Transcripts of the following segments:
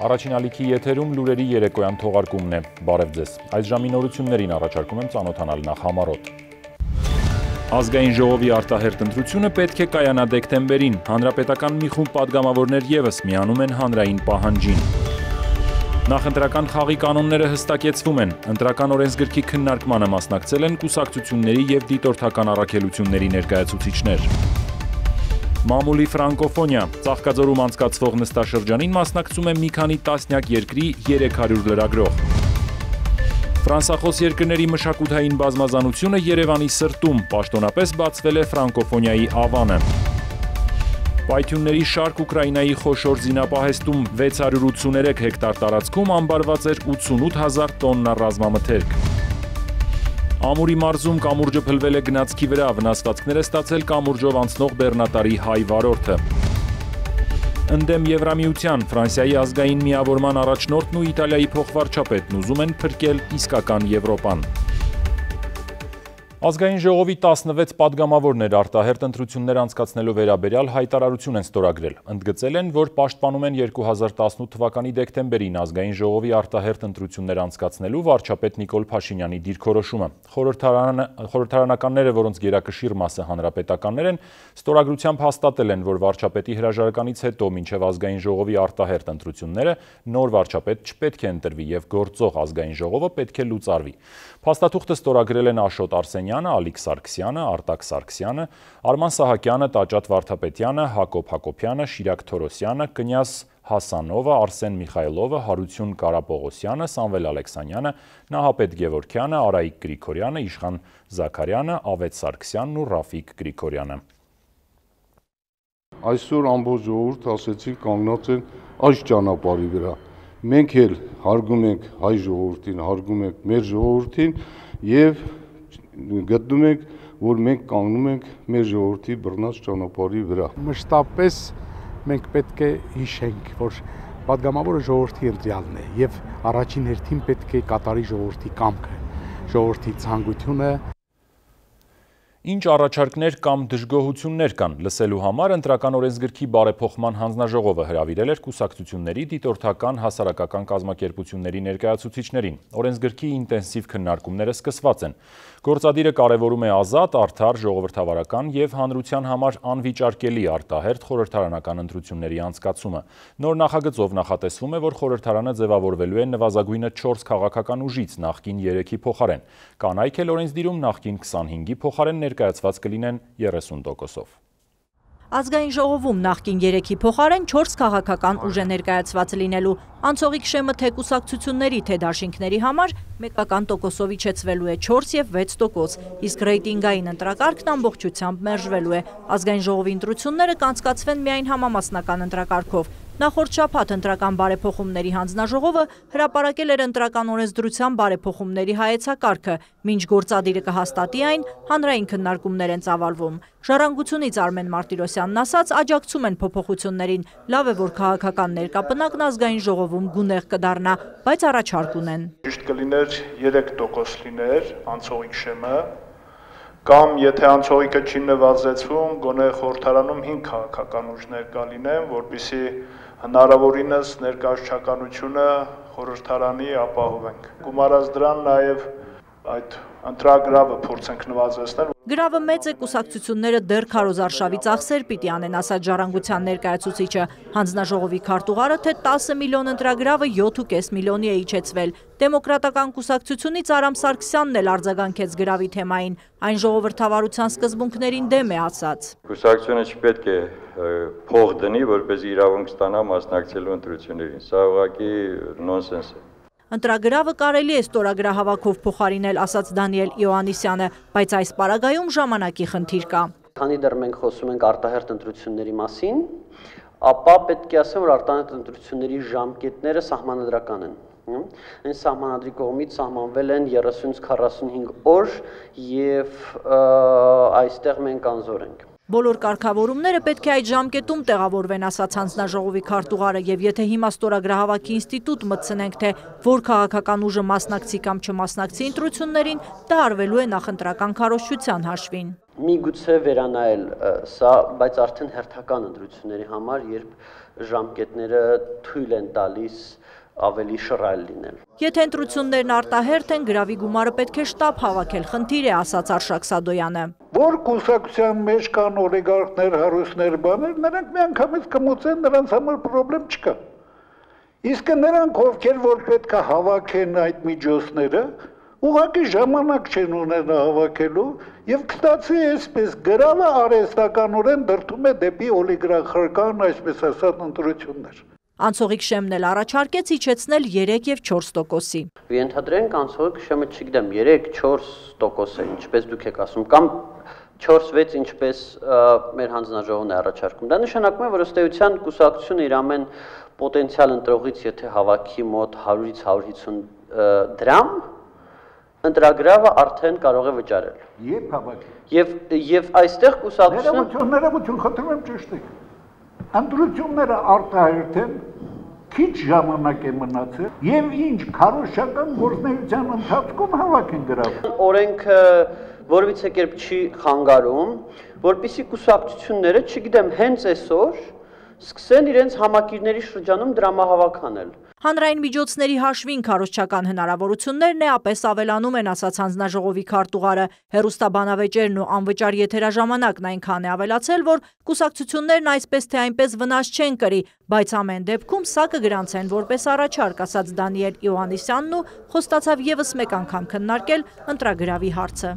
Առաջին ալիքի եթերում լուրերի երեկոյան թողարկումն է։ Բարև ձեզ։ Այս ժամի նորություններին առաջարկում եմ ծանոթանալ նախ համարոտ։ Ազգային ժողովի արտահերտ ընտրությունը պետք է կայանա դեկտեմբերին։ Հանրապետական մի խումբ падգամավորներ եւս միանում են հանրային պահանջին։ Նախընտրական խաղի կանոնները հստակեցվում են։ Ընտրական օրենսգրքի քննարկմանը մասնակցել են կուսակցությունների եւ դիտորդական առաքելությունների ներկայացուցիչներ։ Մամուլի ֆրանկոֆոնիա Ծաղկաձորում անցկացվող նստաշրջանին մասնակցում է մի քանի տասնյակ երկրի 300 լրագրող։ Ֆրանսախոս երկրների մշակութային բազմազանությունը Երևանի սրտում պաշտոնապես բացվել է ֆրանկոֆոնիայի ավանը։ Պայթյունների շարք Ուկրաինայի խոշոր զինապահեստում 683 հեկտար տարածքում ամբարված էր 88000 տոննա ռազմամթերք։ Ամուրի մարզում կամուրջը փլվել է գնացքի վրա, վնասվածքներ է ստացել կամուրջով անցնող բեռնատարի հայ վարորդը։ Ընդդեմ Եվրամիության Ֆրանսիայի ազգային միավորման առաջնորդն ու Իտալիայի փոխվարչապետն ուզում են փրկել իսկական Եվրոպան։ Ազգային ժողովի 16 падգամավորներ արտահերտ ընտրություններ անցկացնելու վերաբերյալ հայտարարություն են ստորագրել։ Ընդգծել են, որ պաշտպանում են 2018 թվականի դեկտեմբերին ազգային ժողովի արտահերտ ընտրություններ անցկացնելու վարչապետ Նիկոլ Փաշինյանի դիրքորոշումը։ Խորհրդարանականները, որոնց գերակշիռ մասը հանրապետականներ են, ստորագրությամբ հաստատել են, որ վարչապետի հրաժարականից հետո մինչև ազգային ժողովի արտահերտ ընտրությունները նոր վարչապետ չպետք է ընտրվի եւ գործող ազգային ժողովը պետք է լուծարվի։ Փաստաթուղթը ստորագրել են Աշոտ Արսենյանը, Ալիք Սարգսյանը, Արտակ Սարգսյանը, Արման Սահակյանը, Տաճատ Վարդապետյանը, Հակոբ Հակոբյանը, Շիրակ Թորոսյանը, Կնյաս Հասանովը, Արսեն Միխայլովը, Հարություն Կարապողոսյանը, Սամվել Ալեքսանյանը, Նահապետ Գևորքյանը, Արայիկ Գրիգորյանը, Իշխան Զաքարյանը, Ավետ Սարգսյանն ու Ռաֆիկ Գրիգորյանը։ Այսօր ամբողջ ժողովուրդ ասեցի կանգնած են այս ճանապարհի վրա մենք էլ հարգում ենք հայ ժողովրդին, հարգում ենք մեր ժողովրդին եւ գտնում ենք, որ մենք կանգնում ենք մեր ժողովրդի բռնած ճանապարհի վրա։ Մշտապես մենք պետք է հիշենք, որ падգամավորը ժողովրդի ընտրյալն է եւ առաջին հերթին պետք է կատարի ժողովրդի կամքը, ժողովրդի ցանկությունը Ինչ առաջարկներ կամ դժգոհություններ կան լսելու համար ընտրական օրենսգրքի բարեփոխման հանձնաժողովը հրավիրել էր կուսակցությունների դիտորդական հասարակական կազմակերպությունների ներկայացուցիչներին։ Օրենսգրքի ինտենսիվ քննարկումները սկսված են։ Գործադիրը կարևորում է ազատ, արդար, ժողովրդավարական եւ հանրության համար անվիճարկելի արտահերթ խորհրդարանական ընտրությունների անցկացումը։ Նոր նախագծով նախատեսվում է, որ խորհրդարանը ձևավորվելու է նվազագույնը 4 քաղաքական ուժից նախկին 3-ի փոխարեն։ Կանայք էլ օրենսդիրում նախկին 25-ի փոխարեն ներկայացված կլինեն 30%-ով։ Ազգային ժողովում նախկին երեքի փոխարեն 4 քաղաքական ուժ է ներկայացված լինելու։ Անցողիկ շեմը թե կուսակցությունների, թե դաշինքների համար մեկական տոկոսով իջեցվելու է 4 եւ 6 տոկոս, իսկ ռեյտինգային ընտրակարգն ամբողջությամբ մերժվելու է։ Ազգային ժողովի ընտրությունները կանցկացվեն միայն համամասնական ընտրակարգով, Նախորդ շաբաթ ընտրական բարեփոխումների հանձնաժողովը հրապարակել էր ընտրական օրենսդրության բարեփոխումների հայեցակարգը, մինչ գործադիրը կհաստատի այն, հանրային քննարկումներ են ծավալվում։ Ժառանգությունից Արմեն Մարտիրոսյանն ասաց, աջակցում են փոփոխություններին, լավ է, որ քաղաքական ներկապնակն ազգային ժողովում գունեղ կդառնա, բայց առաջարկ ունեն։ Ճիշտ կլիներ 3% լիներ անցողիկ շեմը, կամ եթե անցողիկը չի նվազեցվում, գոնե խորհրդարանում 5 քաղաքական ուժներ կա լինեն, որբիսի հնարավորինս ներկայացչականությունը խորհրդարանի ապահովենք։ Գումարած դրան նաև այդ ընտրագրավը փորձենք նվազեցնել։ Գրավը մեծ է կուսակցությունները դեռ քարոզարշավի ծախսեր պիտի անեն, ասաց ժառանգության ներկայացուցիչը։ Հանձնաժողովի քարտուղարը թե 10 միլիոն ընտրագրավը 7.5 միլիոնի է իջեցվել։ Դեմոկրատական կուսակցությունից Արամ Սարգսյանն էլ արձագանքեց գրավի թեմային։ Այն ժողովրդավարության սկզբունքներին դեմ է ասաց։ Կուսակցությունը չպետք է փող դնի, որպեսզի իրավունք ստանա մասնակցելու ընտրություններին։ Սա ուղղակի նոնսենս է։ Ընտրագրավը կարելի է ստորագրահավաքով փոխարինել, ասաց Դանիել Իոաննիսյանը, բայց այս պարագայում ժամանակի խնդիր կա։ Քանի դեռ մենք խոսում ենք արտահերտ ընտրությունների մասին, ապա պետք է ասեմ, որ արտահերտ ընտրությունների ժամկետները սահմանադրական են այն սահմանադրի կողմից սահմանվել են 30-45 օր եւ այստեղ մենք անզոր ենք։ Բոլոր կարգավորումները պետք է այդ ժամկետում տեղավորվեն, ասաց հանձնաժողովի քարտուղարը, եւ եթե հիմա ստորագրահավաքի ինստիտուտ մտցնենք, թե որ քաղաքական ուժը մասնակցի կամ չմասնակցի ընտրություններին, դա արվելու է նախընտրական քարոշչության հաշվին միգուցե վերանայել սա, բայց արդեն հերթական ընտրությունների համար, երբ ժամկետները թույլ են տալիս ավելի շռայլ լինել։ Եթե ընտրություններն արտահերթ են, գրավի գումարը պետք է շտապ հավաքել, խնդիր է, ասաց Արշակ Սադոյանը։ Որ կուսակցության մեջ կան օլիգարխներ, հարուստներ, բաներ, նրանք միանգամից կմոծեն, նրանց համար խնդրեմ չկա։ Իսկ նրանք, ովքեր որ պետք է հավաքեն այդ միջոցները, ուղղակի ժամանակ չեն ունենա հավաքելու եւ կստացի այսպես գրավը արհեստականորեն դրթում է դեպի օլիգարխական, այսպես ասած, ընտրություններ։ Անցողիկ շեմն էլ առաջարկեց իջեցնել 3 եւ 4 տոկոսի։ Ենթադրենք անցողիկ շեմը, չգիտեմ, 3-4 տոկոս է, ինչպես դուք եք ասում, կամ 4-6 ինչպես մեր հանձնաժողովն է առաջարկում։ Դա նշանակում է, որ ըստ էության կուսակցությունը իր ամեն պոտենցիալ ընտրողից, եթե հավաքի մոտ 100-ից 150 դրամ, ընտրագրավը արդեն կարող է վճարել։ Եվ հավաքի։ Եւ եւ այստեղ կուսակցությունը Ներողություն, ներողություն, խնդրում եմ ճշտեք։ Ընտրությունները արտահայտ են, քիչ ժամանակ է մնացել եւ ինչ քարոշչական գործնեության ընթացքում հավաքեն գրավ։ Օրենքը որևիցե կերպ չի խանգարում, որpիսի կուսակցությունները, չգիտեմ, հենց այսօր սկսեն իրենց համակիրների շրջանում դրամահավաք անել։ Հանրային միջոցների հաշվին քարոշչական հնարավորություններն էապես ավելանում են, ասաց հանձնաժողովի քարտուղարը։ Հերուստաբանավեճերն ու անվճար եթերաժամանակն այնքան է ավելացել, որ կուսակցություններն այսպես թե այնպես վնաս չեն կրի, բայց ամեն դեպքում սա կգրանցեն որպես առաջարկ, ասաց Դանիել Իոաննիսյանն ու խոստացավ եւս մեկ անգամ քննարկել ընտրագրավի հարցը։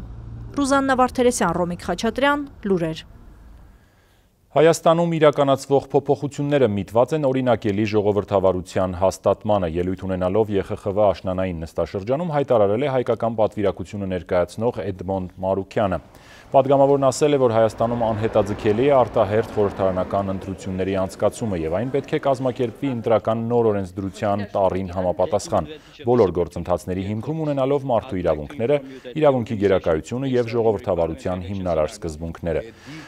Ռուզաննա Վարդերեսյան, Ռոմիկ Խաչատրյան, լուրեր։ Հայաստանում իրականացվող փոփոխությունները միտված են օրինակելի ժողովրդավարության հաստատմանը ելույթ ունենալով ԵԽԽՎ աշնանային նստաշրջանում հայտարարել է հայկական պատվիրակությունը ներկայացնող Էդմոնդ Մարուկյանը։ Պատգամավորն ասել է, որ Հայաստանում անհետաձգելի է արտահերթ խորհրդարանական ընտրությունների անցկացումը եւ այն պետք է կազմակերպվի ընտրական նոր օրենսդրության տարին համապատասխան, բոլոր գործընթացների հիմքում ունենալով մարդու իրավունքները, իրավունքի գերակայությունը եւ ժողովրդավարության հիմնարար սկզբունքները։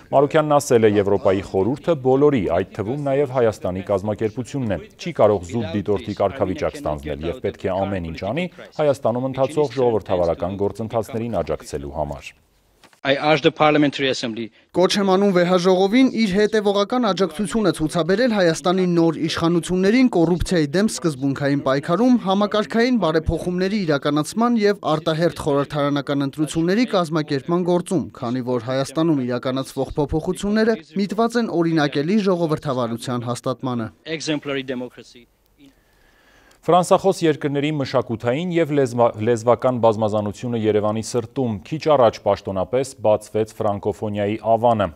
Մարուկյանն ասել է Եվրոպայի խորհուրդը բոլորի, այդ թվում նաեւ Հայաստանի կազմակերպությունն է, չի կարող զուտ դիտորդի կարգավիճակ ստանձնել եւ պետք է ամեն ինչ անի Հայաստանում ընթացող ժողովրդավարական գործընթացներին աջակցելու համար։ I urge the Parliamentary Assembly. Կոչ եմ անում վեհաժողովին իր հետևողական աջակցությունը ցուցաբերել Հայաստանի նոր իշխանություններին կոռուպցիայի դեմ սկզբունքային պայքարում, համակարգային բարեփոխումների իրականացման եւ արտահերթ խորհրդարանական ընտրությունների կազմակերպման գործում, քանի որ Հայաստանում իրականացվող փոփոխությունները միտված են օրինակելի ժողովրդավարության հաստատմանը։ Exemplary democracy Ֆրանսախոս երկրների մշակութային եւ լեզվական բազմազանությունը Երևանի սրտում քիչ առաջ պաշտոնապես բացվեց ֆրանկոֆոնիայի ավանը։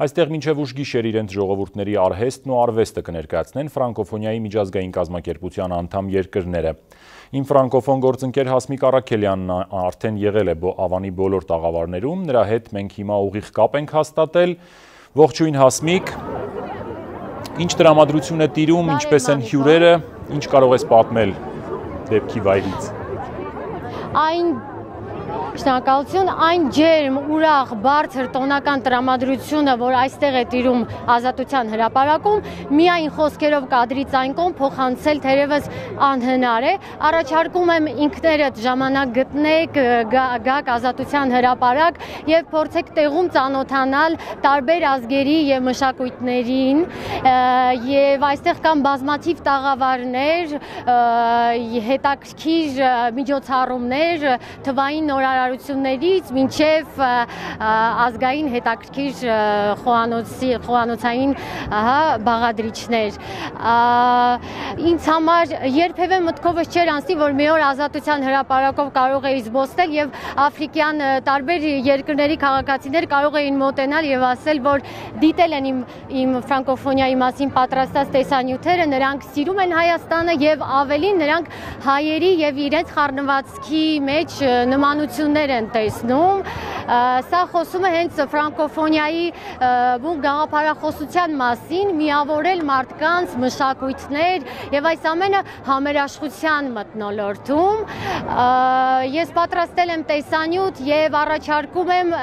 Այստեղ մինչև ուշ գիշեր իրենց ժողովուրդների արհեստն ու արվեստը կներկայացնեն ֆրանկոֆոնիայի միջազգային կազմակերպության անդամ երկրները։ Իմ ֆրանկոֆոն գործընկեր Հասմիկ Արաքելյանն արդեն եղել է ավանի բոլոր տաղավարներում, նրա հետ մենք հիմա ուղիղ կապ ենք հաստատել։ Ողջույն Հասմիկ։ Ինչ տրամադրություն է տիրում, ինչպես են հյուրերը, Ինչ կարող ես պատմել դեպքի վայրից։ Այն Շնորհակալություն այն ջերմ, ուրախ, բարձր տոնական տրամադրությունը, որ այստեղ է տիրում Ազատության հրապարակում, միայն խոսքերով կադրից այն կողմ փոխանցել թերևս անհնար է։ Առաջարկում եմ ինքներդ ժամանակ գտնեք, գաք Ազատության հրապարակ եւ փորձեք տեղում ծանոթանալ տարբեր ազգերի եւ մշակույթներին եւ այստեղ կան բազմաթիվ տաղավարներ, հետաքրքիր միջոցառումներ, թվային նորար նորարարություններից մինչև ազգային հետաքրքիր խոհանոցի խոհանոցային հա բաղադրիչներ ինձ համար երբևէ մտքովս չէր անցնի որ մի օր ազատության հրապարակով կարող էի զբոսնել եւ աֆրիկյան տարբեր երկրների քաղաքացիներ կարող էին մոտենալ եւ ասել որ դիտել են իմ իմ ֆրանկոֆոնիայի մասին պատրաստած տեսանյութերը նրանք սիրում են Հայաստանը եւ ավելին նրանք հայերի եւ իրենց խառնվածքի մեջ նմանություն նմանություններ են տեսնում Սա խոսում է հենց ֆրանկոֆոնիայի բուն գաղափարախոսության մասին, միավորել մարդկանց մշակույթներ եւ այս ամենը համերաշխության մտնոլորտում։ Ես պատրաստել եմ տեսանյութ եւ առաջարկում եմ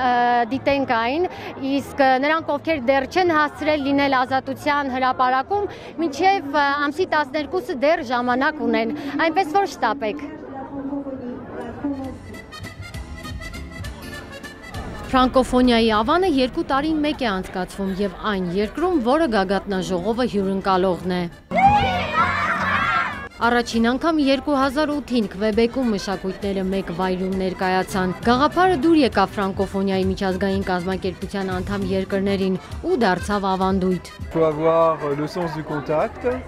դիտենք այն, իսկ նրանք ովքեր դեռ չեն հասցրել լինել ազատության հրապարակում, մինչև ամսի 12-ը դեռ ժամանակ ունեն, այնպես որ շտապեք։ Ֆրանկոֆոնիայի ավանը երկու տարին մեկ է անցկացվում եւ այն երկրում, որը գագաթնաժողովը հյուրընկալողն է։ Առաջին անգամ 2008-ին Քվեբեկում մշակույթները մեկ վայրում ներկայացան։ Գաղափարը դուր եկավ ֆրանկոֆոնիայի միջազգային կազմակերպության անդամ երկրներին ու դարձավ ավանդույթ։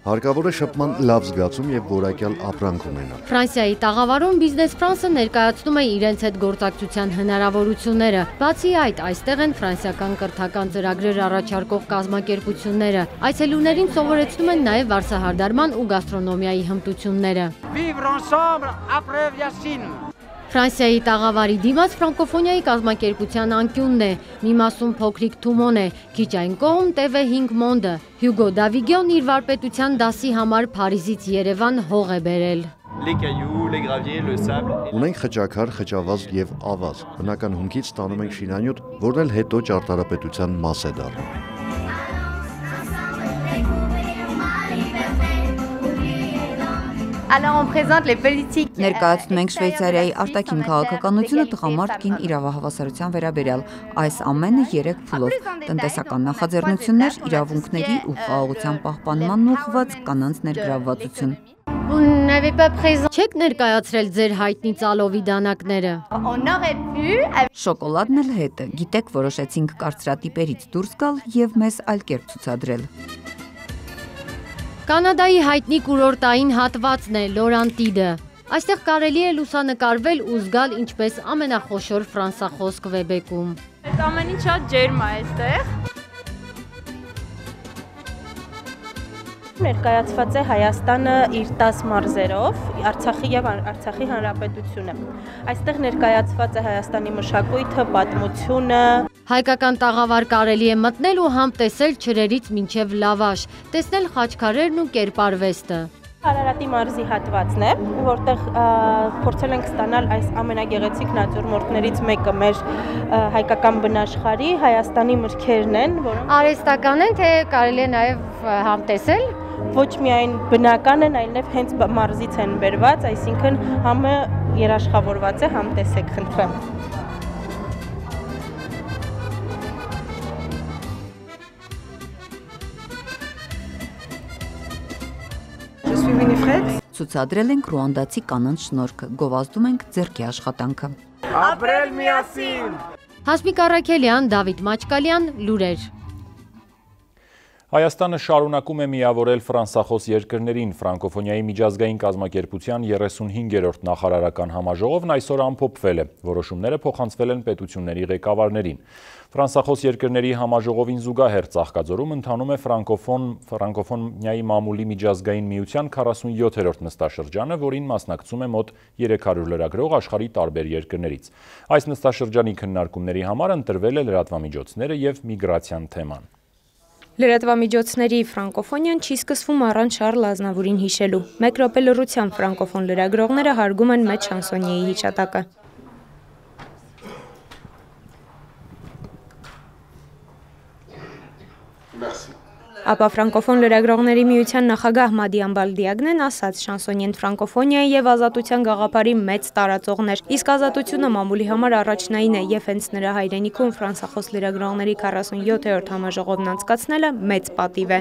Հարկավոր է շփման լավ զգացում եւ որակյալ ապրանք ունենալ։ Ֆրանսիայի տաղավարում Business France-ը ներկայացնում է իրենց հետ գործակցության հնարավորությունները։ Բացի այդ, այստեղ են ֆրանսիական կրթական ծրագրեր առաջարկող կազմակերպությունները։ Այցելուներին սովորեցնում են նաև վարսահարդարման ու գաստրոնոմիայի հմտությունները։ Vivre ensemble après Yassine Ֆրանսիայի տաղավարի դիմաց ֆրանկոֆոնիայի կազմակերպության անկյունն է, մի մասում փոքրիկ Թումոն է, քիչ այն կողմ TV5 Monde։ Հյուգո Դավիգյոն իր վարպետության դասի համար Փարիզից Երևան հող է բերել։ Ունենք խճակար, խճավազ եւ ավազ։ Բնական հումքից ստանում ենք շինանյութ, որն էլ հետո ճարտարապետության մաս է դառնում։ Alors on présente les politiques. Ներկայացնում ենք Շվեյցարիայի արտաքին քաղաքականությունը տղամարդ կին իրավահավասարության վերաբերյալ։ Այս ամենը 3 փուլով՝ տնտեսական նախաձեռնություններ, իրավունքների ու խաղաղության պահպանմանն ուղղված կանանց ներգրավվածություն։ Չեք ներկայացրել ձեր հայտնի ծալովի դանակները։ Շոկոլադն էլ հետը։ Գիտեք, որոշեցինք կարծրատիպերից դուրս գալ եւ մեզ այլ կերպ ցուցադրել։ Կանադայի հայտնի կուրորտային հատվածն է Լորանտիդը։ Այստեղ կարելի է լուսանկարվել ու զգալ ինչպես ամենախոշոր ֆրանսախոս Կվեբեկում։ Այդ ամեն ինչ շատ ջերմ է այստեղ։ Ներկայացված է Հայաստանը իր 10 մարզերով, Արցախի եւ Արցախի Հանրապետությունը։ Այստեղ ներկայացված է Հայաստանի մշակույթը, պատմությունը, Հայկական տաղավար կարելի է մտնել ու համ տեսել չրերից մինչև լավաշ, տեսնել խաչքարերն ու կերպարվեստը։ Արարատի մարզի հատվածն է, որտեղ փորձել ենք ստանալ այս ամենագեղեցիկ նատյուրմորտներից մեկը մեր հայկական բնաշխարի Հայաստանի մրգերն են, որոնք արհեստական են, թե կարելի է նաև համ տեսել ոչ միայն բնական են, այլև հենց մարզից են բերված, այսինքն համը երաշխավորված է, համ տեսեք, խնդրեմ։ Ցուցադրել ենք ռուանդացի կանանց շնորհքը, գովազդում ենք ձերքի աշխատանքը։ Ապրել միասին։ Հասմիկ Արաքելյան, Դավիթ Մաչկալյան, լուրեր։ Հայաստանը շարունակում է միավորել ֆրանսախոս երկրներին ֆրանկոֆոնիայի միջազգային կազմակերպության 35-րդ նախարարական համաժողովն այսօր ամփոփվել է։ Որոշումները փոխանցվել են պետությունների ղեկավարներին։ Ֆրանսախոս երկրների համաժողովին զուգահեռ Ծաղկաձորում ընթանում է ֆրանկոֆոն ֆրանկոֆոնիայի մամուլի միջազգային միության 47-րդ նստաշրջանը, որին մասնակցում է մոտ 300 լրագրող աշխարհի տարբեր երկրներից։ Այս նստաշրջանի քննարկումների համար ընտրվել է լրատվամիջոցները եւ միգրացիան թեման։ Լրատվամիջոցների ֆրանկոֆոնիան չի սկսվում առանց Շարլ Ազնավուրին հիշելու։ Մեկ րոպե լռության ֆրանկոֆոն լրագրողները հարգում են մեծ շանսոնիեի հիշատակը։ Merci Ապա ֆրանկոֆոն լրագրողների միության նախագահ Մադիան Բալդիագնեն ասաց. շանսոնիեն ֆրանկոֆոնիայի եւ ազատության գաղափարի մեծ տարածողն էր։ Իսկ ազատությունը մամուլի համար առաջնային է եւ հենց նրա հայրենիքում ֆրանսախոս լրագրողների 47-րդ համաժողովն անցկացնելը մեծ պատիվ է։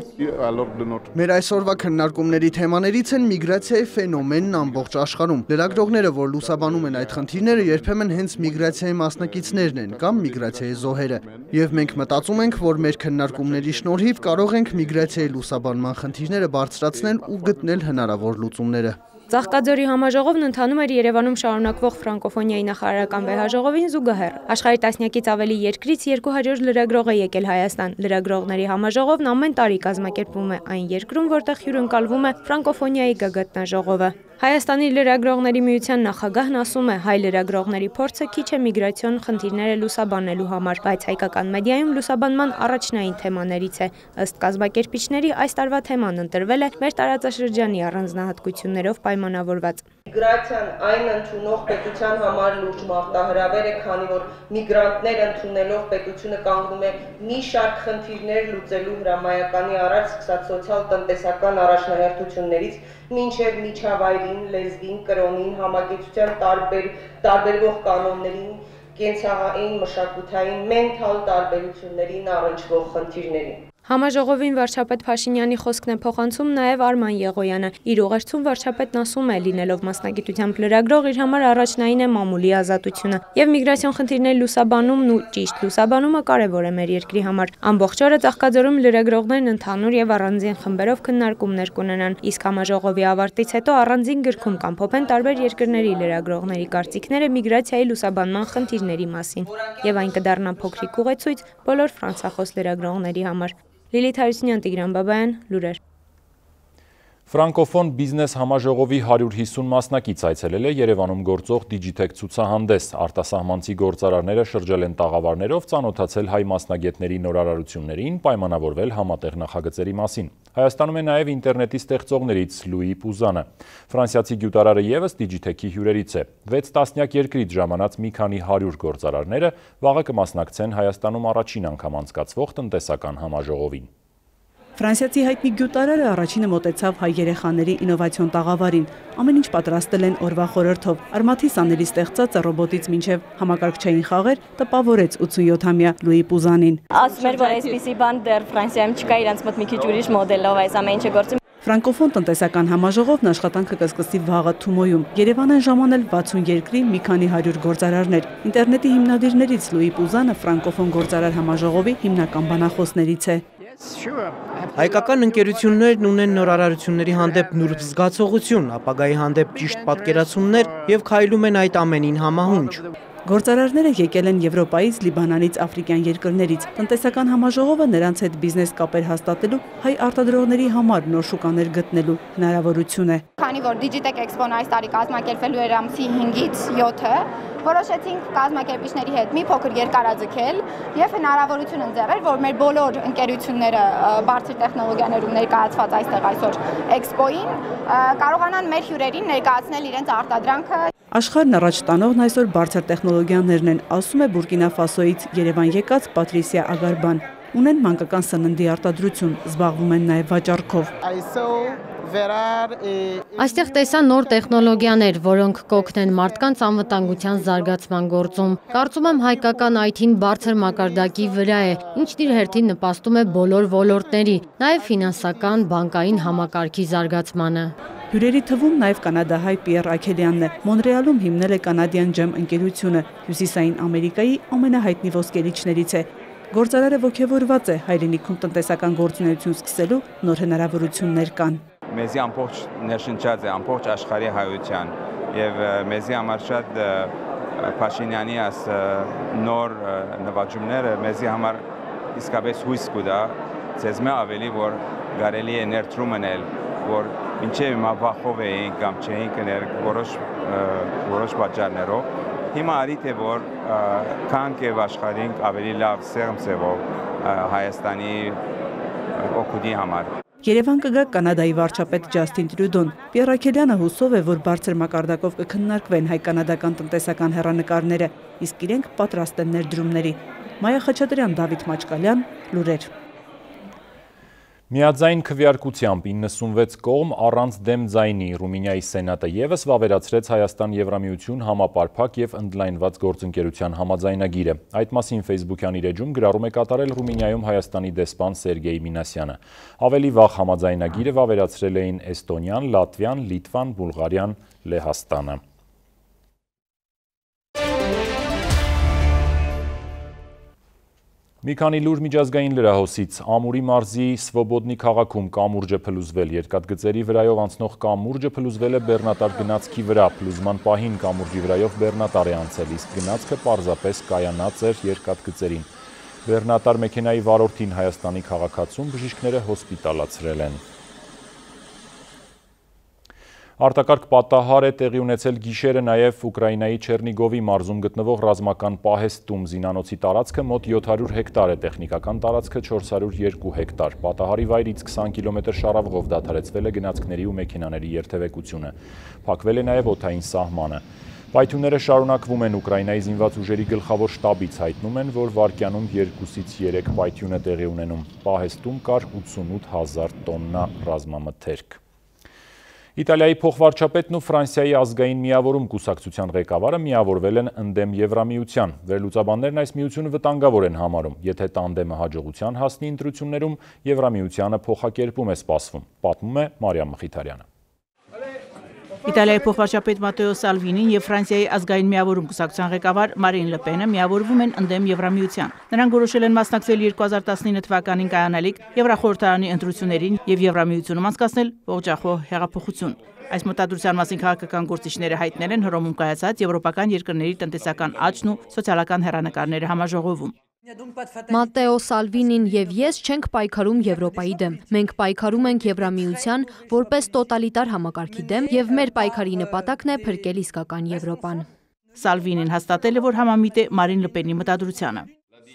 Մեր այսօրվա քննարկումների թեմաներից են միգրացիայի ֆենոմենն ամբողջ աշխարհում։ Լրագրողները, որ լուսաբանում են այդ խնդիրները, երբեմն հենց միգրացիայի մասնակիցներն են կամ միգրացիայի զոհերը։ Եվ մենք մտածում ենք, որ մեր քննարկումների շնորհիվ կարող ենք միգրացիայի լուսաբանման խնդիրները բարձրացնել ու գտնել հնարավոր լուծումները։ Ծաղկաձորի համաժողովն ընթանում էր Երևանում շարունակվող ֆրանկոֆոնիայի նախարարական վեհաժողովին զուգահեռ։ Աշխարհի տասնյակից ավելի երկրից 200 լրագրող է եկել Հայաստան։ Լրագրողների համաժողովն ամեն տարի կազմակերպվում է այն երկրում, որտեղ հյուրընկալվում է ֆրանկոֆոնիայի գագաթնաժողովը։ Հայաստանի լրագրողների միության նախագահն ասում է, հայ լրագրողների փորձը քիչ է միգրացիոն խնդիրները լուսաբանելու համար, բայց հայկական մեդիայում լուսաբանման առաջնային թեմաներից է։ Ըստ կազմակերպիչների այս տարվա թեման ընտրվել է մեր տարածաշրջանի առանձնահատկություններով պայմանավորված։ Միգրացիան այն ընդունող պետության համար լուրջ մարտահրավեր է, քանի որ միգրանտներ ընդունելով պետությունը կանգնում է մի շարք խնդիրներ լուծելու հրամայականի առաջ սկսած սոցիալ-տնտեսական առաջնահերթություններից մինչև միջավայրին, լեզվին, կրոնին, համագործության տարբեր տարբերվող կանոններին, կենցաղային, մշակութային, մենթալ տարբերություններին առնչվող խնդիրներին։ Համաժողովին վարչապետ Փաշինյանի խոսքն է փոխանցում նաև Արման Եղոյանը։ Իր ուղերձում վարչապետն ասում է, լինելով մասնագիտությամբ լրագրող, իր համար առաջնային է մամուլի ազատությունը, եւ միգրացիոն խնդիրների լուսաբանումն ու ճիշտ լուսաբանումը կարեւոր է մեր երկրի համար։ Ամբողջ օրը Ծաղկաձորում լրագրողներն ընդհանուր եւ առանձին խմբերով քննարկումներ կունենան, իսկ համաժողովի ավարտից հետո առանձին գրքում կամփոփեն տարբեր երկրների լրագրողների կարծիքները միգրացիայի լուսաբանման խնդիրների մասին, եւ այն կդառնա փոքրիկ ուղեցույց բոլոր ֆրանսախոս լրագրողների համար։ Լիլիթ Հարությունյան, Տիգրան Բաբայան, լուրեր։ Ֆրանկոֆոն բիզնես համաժողովի 150 մասնակից այցելել է Երևանում գործող Digitech ցուցահանդես։ Արտասահմանցի գործարարները շրջել են տաղավարներով, ծանոթացել հայ մասնագետների նորարարություններին, պայմանավորվել համատեղ նախագծերի մասին։ Հայաստանում է նաև ինտերնետի ստեղծողներից Լուի Պուզանը։ Ֆրանսիացի գյուտարարը եւս Digitech-ի հյուրերից է։ 6 տասնյակ երկրից ժամանած մի քանի 100 գործարարները վաղը կմասնակցեն Հայաստանում առաջին անգամ անցկացվող տնտեսական համաժողովին։ Ֆրանսիացի հայտնի գյուտարարը առաջինը մոտեցավ հայ երեխաների ինովացիոն տաղավարին։ Ամեն ինչ պատրաստել են օրվա խորհրդով։ Արմաթի սաների ստեղծած ռոբոտից մինչև համակարգչային խաղեր տպավորեց 87-ամյա Լուի Պուզանին։ Ասում էր, որ այսպիսի բան դեռ Ֆրանսիայում չկա, իրանց մոտ մի քիչ ուրիշ մոդելով այս ամեն ինչը գործում։ Ֆրանկոֆոն տնտեսական համաժողովն աշխատանքը կսկսի վաղը Թումոյում։ Երևան են ժամանել 60 երկրի մի քանի 100 գործարարներ։ Ինտերնետի հիմնադիրներից Լուի Պուզանը ֆրանկոֆոն գործարար համաժողովի հիմնական բանախոսներից է։ Հայկական ընկերություններն ունեն նորարարությունների հանդեպ նուրբ զգացողություն, ապագայի հանդեպ ճիշտ պատկերացումներ եւ քայլում են այդ ամենին համահունչ։ Գործարարները եկել են Եվրոպայից, Լիբանանից, Աֆրիկյան երկրներից։ Տնտեսական համաժողովը նրանց հետ բիզնես կապեր հաստատելու, հայ արտադրողների համար նոր շուկաներ գտնելու հնարավորություն է։ Քանի որ Digitech Expo-ն այս տարի կազմակերպվելու էր ամսի 5-ից 7-ը, որոշեցինք կազմակերպիչների հետ մի փոքր երկարաձգել եւ հնարավորություն ընձեռել, որ մեր բոլոր ընկերությունները բարձր տեխնոլոգիաներում ներկայացված այստեղ այսօր Expo-ին կարողանան մեր հյուրերին ներկայացնել իրենց արտադրանքը Աշխարհն առաջ տանողն այսօր բարձր տեխնոլոգիաներն են, ասում է Բուրկինա Ֆասոից Երևան եկած Պատրիսիա Ագարբան։ Ունեն մանկական սննդի արտադրություն, զբաղվում են նաև վաճառքով։ Այստեղ տեսա նոր տեխնոլոգիաներ, որոնք կօգնեն մարդկանց անվտանգության զարգացման գործում։ Կարծում եմ հայկական IT-ն բարձր մակարդակի վրա է, ինչն իր հերթին նպաստում է բոլոր ոլորտների, նաև ֆինանսական, բանկային համակարգի զարգացմանը։ Հյուրերի թվում նաև կանադահայ Պիեր Աքելյանն է։ Մոնրեալում հիմնել է կանադյան ջեմ ընկերությունը։ Հյուսիսային Ամերիկայի ամենահայտնի ոսկերիչներից է։ Գործարարը ողջևորված է հայրենիքում տնտեսական գործունեություն սկսելու նոր հնարավորություններ կան մեզի ամբողջ ներշնչած է ամբողջ աշխարհի հայության եւ մեզի համար շատ Փաշինյանի աս նոր նվաճումները մեզի համար իսկապես հույս կուտա ցեզ մե ավելի որ կարելի է ներդրում անել որ ինչեւ հիմա վախով էինք կամ չէինք կներ որոշ որոշ պատճառներով հիմա արիտ է որ կանք եւ աշխարհին ավելի լավ սերմ սևով Հայաստանի օգուտի համար Երևան կգա Կանադայի վարչապետ Ջաստին Տրյուդոն։ Պիեր Աքելյանը հուսով է, որ բարձր մակարդակով կքննարկվեն հայ-կանադական տնտեսական հերանեկարները, իսկ իրենք պատրաստ են ներդրումների։ Մայա Խաչատրյան, Դավիթ Մաչկալյան, լուրեր։ Միաձայն քվեարկությամբ 96 կողմ առանց դեմ ձայնի. Ռումինիայի սենատը եւս վավերացրեց Հայաստան Եվրամիություն համապարփակ եւ ընդլայնված գործընկերության համաձայնագիրը։ Այդ մասին Facebook-յան իր էջում գրառում է կատարել Ռումինիայում Հայաստանի դեսպան Սերգեյ Մինասյանը։ Ավելի վաղ համաձայնագիրը վավերացրել էին Էստոնիան, Լատվիան, Լիտվան, Բուլղարիան, Լեհաստանը։ Մի քանի լուր միջազգային լրահոսից Ամուրի մարզի Սվոբոդնի քաղաքում կամուրջ է փլուզվել։ Երկաթգծերի վրայով անցնող կամուրջը փլուզվել է բեռնատար գնացքի վրա։ Փլուզման պահին կամուրջի վրայով բեռնատար է անցել, իսկ գնացքը պարզապես կայանած էր երկաթգծերին։ Բեռնատար մեքենայի վարորդին Հայաստանի քաղաքացում բժիշկները հոսպիտալացրել են։ Արտակարգ պատահար է տեղի ունեցել գիշերը նաև Ուկրաինայի Չերնիգովի մարզում գտնվող ռազմական պահեստում զինանոցի տարածքը մոտ 700 հեկտար է, տեխնիկական տարածքը 402 հեկտար։ Պատահարի վայրից 20 կիլոմետր շարավղով դադարեցվել է գնացքների ու մեքենաների երթևեկությունը։ Փակվել է նաև օթային սահմանը։ Պայթյունները շարունակվում են Ուկրաինայի զինված ուժերի գլխավոր շտաբից հայտնում են, որ վարկյանում 2-ից 3 պայթյուն է տեղի ունենում։ Պահեստում կար 88 հազար տոննա ռազմամթերք։ Իտալիայի փոխվարչապետն ու Ֆրանսիայի ազգային միավորում կուսակցության ղեկավարը միավորվել են ընդդեմ Եվրամիության։ Վերլուծաբաններն այս միությունը վտանգավոր են համարում, եթե տանդեմը հաջողության հասնի ընտրություններում, Եվրամիությանը փոխակերպում է սպասվում, պատմում է Մարիամ Մխիթարյանը։ Իտալիայի փոխվարչապետ Մատեո Սալվինին եւ Ֆրանսիայի ազգային միավորում կուսակցության ղեկավար Մարին Լեպենը միավորվում են ընդդեմ Եվրամիության։ Նրանք որոշել են մասնակցել 2019 թվականին կայանալիք Եվրախորհրդարանի ընտրություններին եւ Եվրամիությունում անցկացնել ողջախոհ հեղափոխություն։ Այս մտադրության մասին քաղաքական գործիչները հայտնել են Հռոմում կայացած եվրոպական երկրների տնտեսական աճն ու սոցիալական հերանեկարները համաժողովում։ Մատեո Սալվինին եւ ես չենք պայքարում Եվրոպայի դեմ։ Մենք պայքարում ենք Եվրամիության որպես տոտալիտար համակարգի դեմ եւ մեր պայքարի նպատակն է փրկել իսկական Եվրոպան։ Սալվինին հաստատել է, որ համամիտ է Մարին Լպենի մտադրությանը։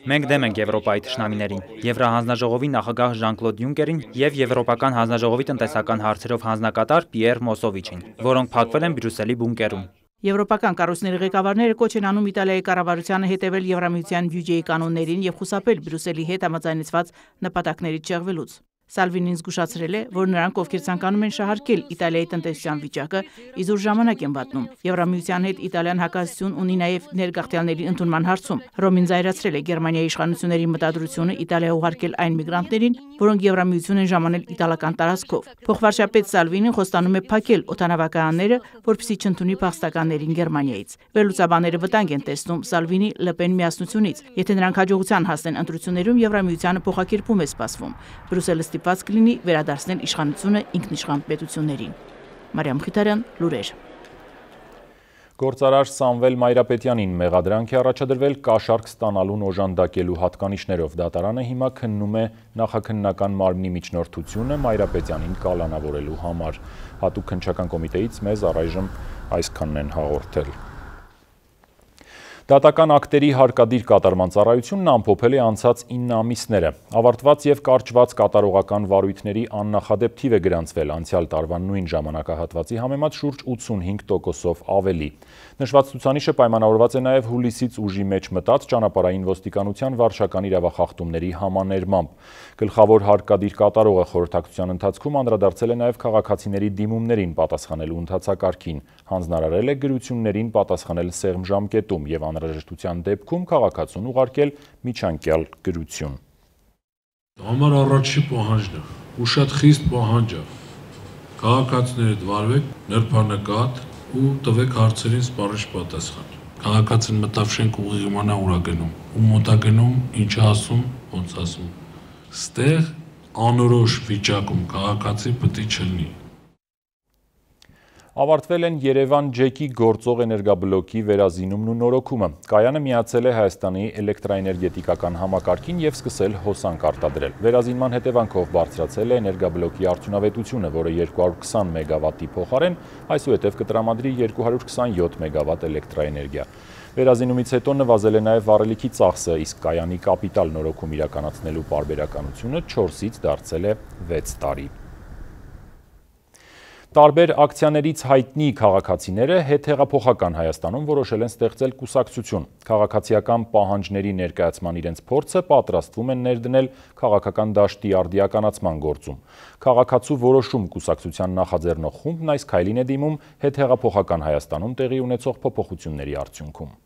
Մենք դեմ ենք Եվրոպայի ճշնամիներին, Եվրահանձնաժողովի նախագահ Ժան-Կլոդ Յունկերին եւ Եվրոպական հանձնաժողովի տնտեսական հարցերով հանձնակատար Պիեր Մոսովիչին, որոնք փակվել են Բրյուսելի բունկերում։ Եվրոպական կառույցների ղեկավարները կոչ են անում Իտալիայի կառավարությանը հետևել Եվրամիության բյուջեի կանոններին եւ խուսափել Բրյուսելի հետ համաձայնեցված նպատակներից շեղվելուց։ Սալվինին զգուշացրել է, որ նրանք ովքեր ցանկանում են շահարկել Իտալիայի տնտեսության վիճակը, իզուր ժամանակ են վատնում։ Եվրամիության հետ Իտալիան հակասություն ունի նաև ներգաղթյալների ընդունման հարցում։ Ռոմին զայրացրել է Գերմանիայի իշխանությունների մտադրությունը Իտալիա ուղարկել այն միգրանտներին, որոնք Եվրամիություն են ժամանել իտալական տարածքով։ Փոխվարշապետ Սալվինին խոստանում է փակել օտանավակայանները, որպեսզի չընդունի փախստականներին Գերմանիայից։ Վերլուծաբանները վտանգ են տեսնում Սալվինի Լեպեն միասնությունից։ Եթե նրանք հաջողության հասնեն ընտրություններում, Եվրամիությանը փոխակերպում է սպասվում։ Բրուսելը ստիպված կլինի վերադարձնել իշխանությունը ինքնիշխան պետություններին։ Մարիամ Խիթարյան, լուրեր։ Գործարար Սամվել Մայրապետյանին մեղադրանք է առաջադրվել կաշարք ստանալուն օժանդակելու հատկանիշներով։ Դատարանը հիմա քննում է նախաքննական մարմնի միջնորդությունը Մայրապետյանին կալանավորելու համար։ Հատուկ քնչական կոմիտեից մեզ առայժմ այսքանն են հաղորդել։ Դատական ակտերի հարկադիր կատարման ծառայությունն ամփոփել է անցած 9 ամիսները։ Ավարտված եւ կարճված կատարողական վարույթների աննախադեպ թիվ է գրանցվել անցյալ տարվա նույն ժամանակահատվածի համեմատ շուրջ 85%-ով ավելի։ Նշված ցուցանիշը պայմանավորված է նաև հուլիսից ուժի մեջ մտած ճանապարհային ոստիկանության վարշական իրավախախտումների համաներմամբ։ Գլխավոր հարկադիր կատարողը խորհրդակցության ընթացքում անդրադարձել է նաև քաղաքացիների դիմումներին պատասխանելու ընթացակարգին, հանձնարարել է գրություններին պատասխանել սեղմ ժամկետում եւ անհրաժեշտության դեպքում քաղաքացուն ուղարկել միջանկյալ գրություն։ Համար առաջի պահանջն է, ու շատ խիստ պահանջ է։ Քաղաքացիներդ վարվեք նրբանկատ, ու տվեք հարցերին սպառիչ պատասխան։ Քաղաքացին մտավ շենք ուղիղ իմանա ուրա գնում, ու մոտա գնում, ինչ ասում, ոնց ասում։ Ստեղ անորոշ վիճակում քաղաքացի պետք չլինի, Ավարտվել են Երևան ջեկի գործող էներգաբլոկի վերազինումն ու նորոքումը։ Կայանը միացել է Հայաստանի էլեկտրաէներգետիկական համակարգին եւ սկսել հոսանք արտադրել։ Վերազինման հետևանքով բարձրացել է էներգաբլոկի արդյունավետությունը, որը 220 մեգավատի փոխարեն այսուհետև կտրամադրի 227 մեգավատ էլեկտրաէներգիա։ Վերազինումից հետո նվազել է նաև վառելիքի ծախսը, իսկ կայանի կապիտալ նորոքում իրականացնելու պարբերականությունը 4-ից դարձել է 6 տարի։ Տարբեր ակցիաներից հայտնի քաղաքացիները հետհեղափոխական Հայաստանում որոշել են ստեղծել կուսակցություն։ Քաղաքացիական պահանջների ներկայացման իրենց փորձը պատրաստվում են ներդնել քաղաքական դաշտի արդիականացման գործում։ Քաղաքացու որոշում կուսակցության նախաձեռնող խումբն այս քայլին է դիմում հետհեղափոխական Հայաստանում տեղի ունեցող փոփոխությունների արդյունքում։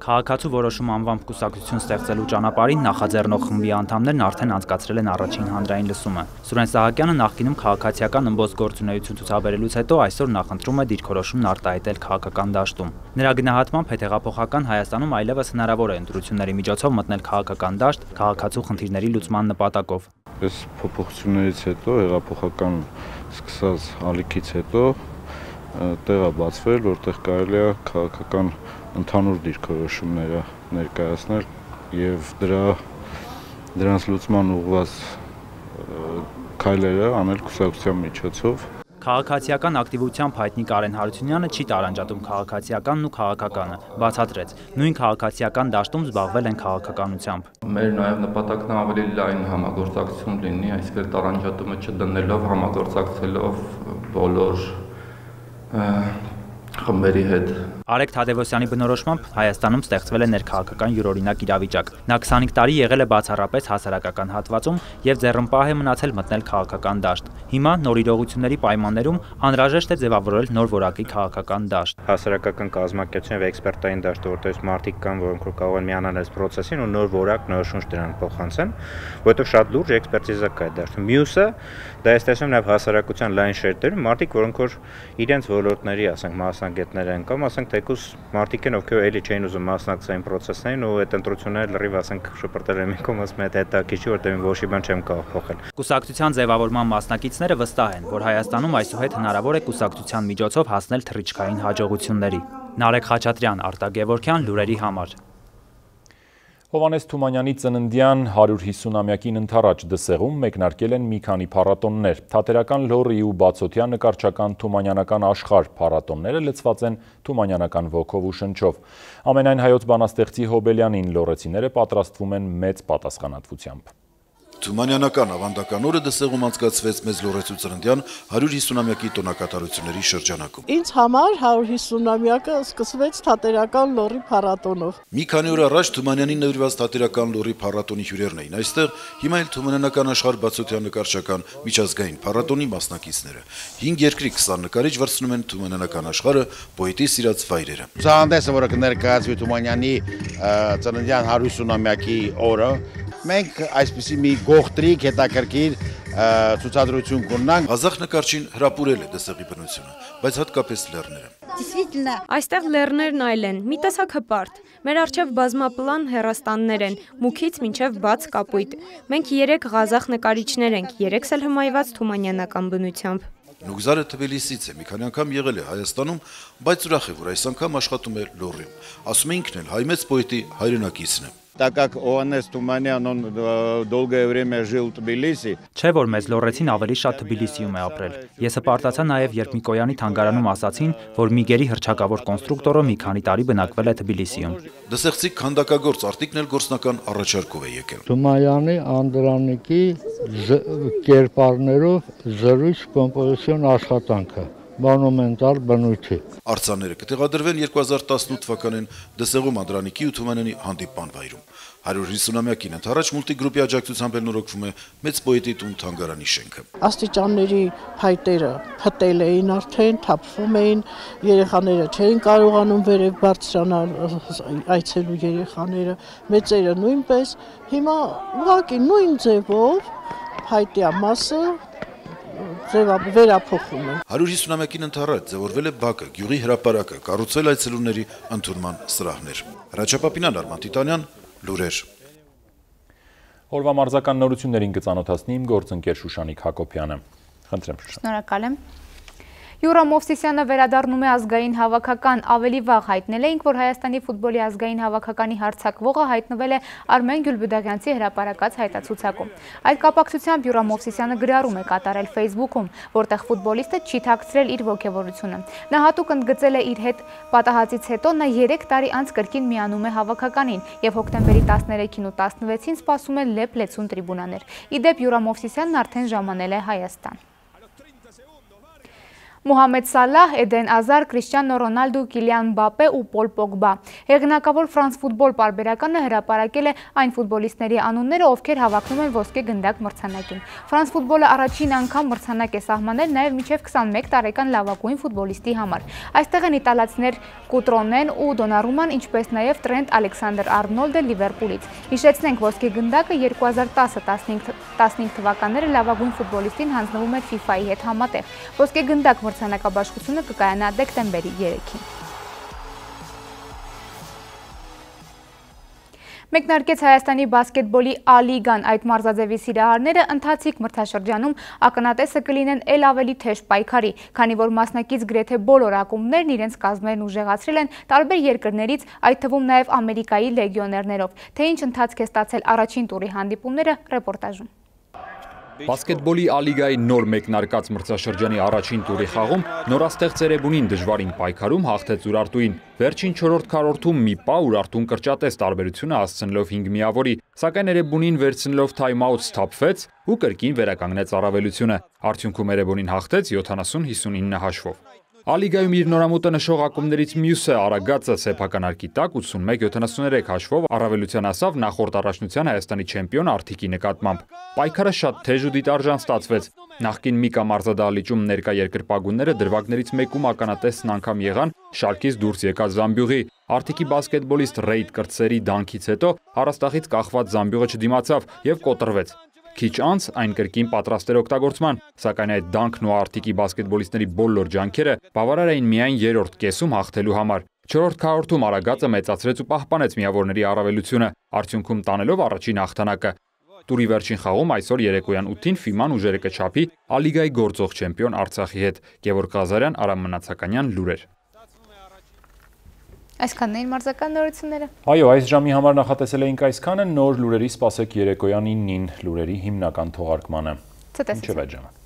Քաղաքացու որոշում անվամբ կուսակցություն ստեղծելու ճանապարհին նախաձեռնող խմբի անդամներն արդեն անցկացրել են առաջին հանրային լսումը։ Սուրեն Սահակյանը նախկինում քաղաքացիական ըմբոս գործունեություն ցուցաբերելուց հետո այսօր նախընտրում է դիրքորոշումն արտահայտել քաղաքական դաշտում։ Նրա գնահատմամբ հետեղափոխական Հայաստանում այլևս հնարավոր է ընտրությունների միջոցով մտնել քաղաքական դաշտ քաղաքացու խնդիրների լուծման նպատակով։ Այս փոփոխություններից հետո հեղափոխական սկսած ալիքից հետո տեղ է բացվել, որտեղ կարելի է քաղաքական ընդհանուր դիրքորոշումները ներկայացնել եւ դրա դրանց լուծման ուղղված քայլերը անել կուսակցության միջոցով Քաղաքացիական ակտիվությամբ հայտնի Կարեն Հարությունյանը չի տարանջատում քաղաքացիականն ու քաղաքականը, բացատրեց։ Նույն քաղաքացիական դաշտում զբաղվել են քաղաքականությամբ։ Մեր նաև նպատակն է ավելի լայն համագործակցություն լինի, այսինքն տարանջատումը չդնելով, համագործակցելով բոլոր խմբերի հետ Արեգ Թադևոսյանի բնորոշմամբ Հայաստանում ստեղծվել է ներքաղաքական յուրօրինակ իրավիճակ։ Նա 25 տարի եղել է բացառապես հասարակական հատվածում եւ ձեռնպահ է մնացել մտնել քաղաքական դաշտ։ Հիմա նոր իրողությունների պայմաններում անհրաժեշտ է ձևավորել նոր որակի քաղաքական դաշտ։ Հասարակական կազմակերպություն եւ էքսպերտային դաշտ, որտեղ մարդիկ կան, որոնք որ կարող են միանալ այս process-ին ու նոր որակ, նոր շունչ դրան փոխանցեն, որովհետեւ շատ լուրջ էքսպերտիզա կա այդ դաշտում։ Մյուսը դա է տեսնում նաեւ հասարակության լայն շերտերում մարդիկ, որոնք որ իրենց ոլորտների, ասենք, մասնագետներ են կամ ասենք թե թեկուզ մարդիկ են ովքեր էլի չէին ուզում մասնակցել այն process-ներին ու այդ ընտրությունները լրիվ ասենք շփրտել են ինքն ասում այդ հետաքրքիր որտեղ ոչ մի բան չեմ կարող փոխել։ Կուսակցության ձևավորման մասնակիցները վստահ են, որ Հայաստանում այսուհետ հնարավոր է կուսակցության միջոցով հասնել թռիչքային հաջողությունների։ Նարեկ Խաչատրյան, Արտակ Գևորքյան, լուրերի համար։ Հովանես Թումանյանի ծննդյան 150-ամյակին ընթառաջ դսեղում մեկնարկել են մի քանի փառատոններ։ Թատերական լորի ու բացօթյա նկարչական Թումանյանական աշխարհ փառատոնները լցված են Թումանյանական ոգով ու շնչով։ Ամենայն հայոց բանաստեղծի Հոբելյանին լորեցիները պատրաստվում են մեծ պատասխանատվությամբ։ Թումանյանական ավանդական օրը դսեղում անցկացվեց մեծ լորեցու ծննդյան 150-ամյակի տոնակատարությունների շրջանակում։ Ինձ համար 150-ամյակը սկսվեց թատերական լորի փառատոնով։ Մի քանի օր առաջ Թումանյանին նվիրված թատերական լորի փառատոնի հյուրերն էին այստեղ, հիմա էլ Թումանյանական աշխարհ բացօթյա նկարչական միջազգային փառատոնի մասնակիցները։ 5 երկրի 20 նկարիչ վրցնում են Թումանյանական աշխարհը պոետի սիրած վայրերը։ Ցուցահանդեսը, որը կներկայացվի Թումանյանի ծննդյան 150-ամյակի օրը, մենք այսպիսի մի գողտրիկ հետաքրքիր ցուցադրություն կունենանք։ Ղազախ նկարչին հրապուրել է դսեղի բնությունը, բայց հատկապես լեռները։ Այստեղ լեռներն այլ են, մի տեսակ հպարտ։ Մեր արչև բազմապլան հերաստաններ են, մուքից մինչև բաց կապույտ։ Մենք 3 ղազախ նկարիչներ ենք, 3-ս էլ հմայված թումանյանական բնությամբ։ Նուգզարը Թբիլիսից է, մի քանի անգամ եղել է Հայաստանում, բայց ուրախ է, որ այս անգամ աշխատում է Լոռիում։ Ասում է ինքն էլ հայ մեծ պոետի հայրենակիցն է так как Օանես Թումանյան он долгое время жил в Тбилиси։ Չէ որ մեզ լոռեցին ավելի շատ Թբիլիսիում է ապրել։ Ես հպարտացա նաև երբ Միկոյանի թանգարանում ասացին, որ Միգերի հրճակավոր կոնստրուկտորը մի քանի տարի բնակվել է Թբիլիսիում։ Դսեղցի քանդակագործ արտիկն էլ գործնական առաջարկով է եկել։ Թումանյանի Անդրանիկի կերպարներով զրույց կոմպոզիցիոն աշխատանքը մոնումենտալ բնույթի։ Արցաները կտեղադրվեն 2018 թվականին Դսեղում Անդրանիկի ու Թումանյանի հանդիպան վայրում։ 150-ամյակին ընթരാճ մուլտիգրուպի աջակցությամբ էլ նորոգվում է մեծ պոետի տուն թանգարանի շենքը։ Աստիճանների փայտերը փտել էին արդեն, թափվում էին, երեխաները չէին կարողանում վերև բարձրանալ այցելու երեխաները, մեծերը նույնպես։ Հիմա ուղղակի նույն ձևով փայտյա մասը վերափոխում են։ 150-ամյակին ընթരാճ ձևորվել է Բակը, Գյուղի հրապարակը, կառուցել այցելուների ընդունման սրահներ։ Հրաչապապինան Արման Տիտանյան, լուրեր։ Օրվա մարզական նորություններին կծանոթացնի իմ գործընկեր Շուշանիկ Հակոբյանը։ Խնդրեմ Շուշան։ Շնորհակալ եմ։ Յուրա Մովսիսյանը վերադառնում է ազգային հավաքական։ Ավելի վաղ հայտնել էինք, որ Հայաստանի ֆուտբոլի ազգային հավաքականի հարցակվողը հայտնվել է Արմեն Գյուլբուդաղյանցի հրապարակած հայտացուցակում։ Այդ կապակցությամբ Յուրա Մովսիսյանը գրառում է կատարել Facebook-ում, որտեղ ֆուտբոլիստը չի թաքցրել իր ոգևորությունը։ Նա հատուկ ընդգծել է իր հետ պատահածից հետո նա 3 տարի անց կրկին միանում է հավաքականին եւ հոկտեմբերի 13-ին ու 16-ին սպասում է Լեփ Լեցուն տրիբունաներ։ Իդեպ Յուրա Մովսիսյանն արդեն ժամանել է Հայաստան։ Մուհամեդ Սալահ, Էդեն Ազար, Կրիշտիանո Ռոնալդո, Կիլիան Մբապե ու Պոլ Պոգբա։ Հեղինակավոր Ֆրանս ֆուտբոլ պարբերականը հրապարակել է այն ֆուտբոլիստների անունները, ովքեր հավակնում են ոսկե գնդակ մրցանակին։ Ֆրանս ֆուտբոլը առաջին անգամ մրցանակ է սահմանել նաև մինչև 21 տարեկան լավագույն ֆուտբոլիստի համար։ Այստեղ են իտալացիներ Կուտրոնեն ու Դոնարուման, ինչպես նաև Տրենտ Ալեքսանդր Արնոլդը Լիվերպուլից։ Հիշեցնենք, ոսկե գնդակը 2010-15 թվականները լավագույն ֆուտբոլիստին հանձնվում էր FIFA-ի հետ համատեղ։ Ոսկե գնդակ մրցանակաբաշխությունը կկայանա դեկտեմբերի 3-ին։ Մեկնարկեց Հայաստանի բասկետբոլի ալիգան այդ մարզաձևի սիրահարները ընթացիկ մրցաշրջանում ակնատեսը կլինեն էլ ավելի թեժ պայքարի, քանի որ մասնակից գրեթե բոլոր ակումբներն իրենց կազմերն ուժեղացրել են տարբեր երկրներից, այդ թվում նաև Ամերիկայի լեգիոներներով։ Թե ինչ ընթացք է ստացել առաջին տուրի հանդիպումները ռեպորտաժում։ Բասկետբոլի ալիգայի նոր մեկնարկած մրցաշրջանի առաջին տուրի խաղում նորաստեղծ Էրեբունին դժվարին պայքարում հաղթեց Ուրարտուին։ Վերջին 4-րդ քառորդում մի պա Ուրարտուն կրճատեց տարբերությունը հասցնելով 5 միավորի, սակայն Էրեբունին վերցնելով թայմ-աութ սթափվեց ու կրկին վերականգնեց առավելությունը։ Արդյունքում Էրեբունին հաղթեց 70-59 հաշվով։ Ալիգայում իր նորամուտը նշող ակումներից մյուսը Արագածը սեփական արկի տակ 81-73 հաշվով առավելության ասավ նախորդ առաջնության Հայաստանի չեմպիոն Արթիկի նկատմամբ։ Պայքարը շատ թեժ ու դիտարժան ստացվեց։ Նախկին Միկա մարզադահլիճում ներկա երկրպագունները դրվագներից մեկում ականատեսն անգամ եղան շարքից դուրս եկած Զամբյուղի։ Արթիկի բասկետբոլիստ Ռեյդ Կրծերի դանքից հետո առաստաղից կախված Զամբյուղը չդիմացավ եւ կոտրվեց։ Քիչ անց այն կրկին պատրաստ էր օգտագործման, սակայն այդ դանքն ու արտիկի բասկետբոլիստների բոլոր ջանքերը բավարար էին միայն երրորդ կեսում հաղթելու համար։ Չորրորդ քառորդում Արագածը մեծացրեց ու պահպանեց միավորների առավելությունը, արդյունքում տանելով առաջին հաղթանակը։ Տուրի վերջին խաղում այսօր երեկոյան 8-ին FIMA-ն ուժերը կչափի Ալիգայի գործող չեմպիոն Արցախի հետ։ Գևորգ Ղազարյան, Արամ Մնացականյան, լուրեր։ Այսքանն էին մարզական նորությունները։ Այո, այս ժամի համար նախատեսել էինք այսքանը, նոր լուրերի սպասեք երեկոյան 9-ին լուրերի հիմնական թողարկմանը։ Ինչև այդ ժամը։